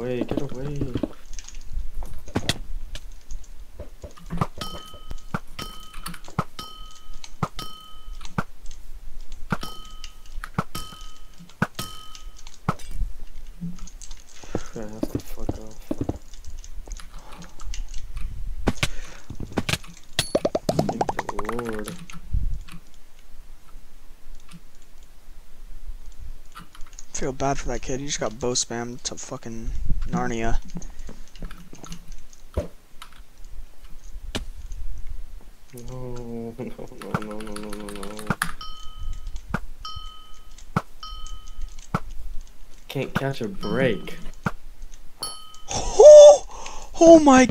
away, get away. Fast the fuck off. Feel bad for that kid. He just got bow spammed to fucking Narnia. No, no, no, no, no, no, no, no. Can't catch a break. Oh, oh my god.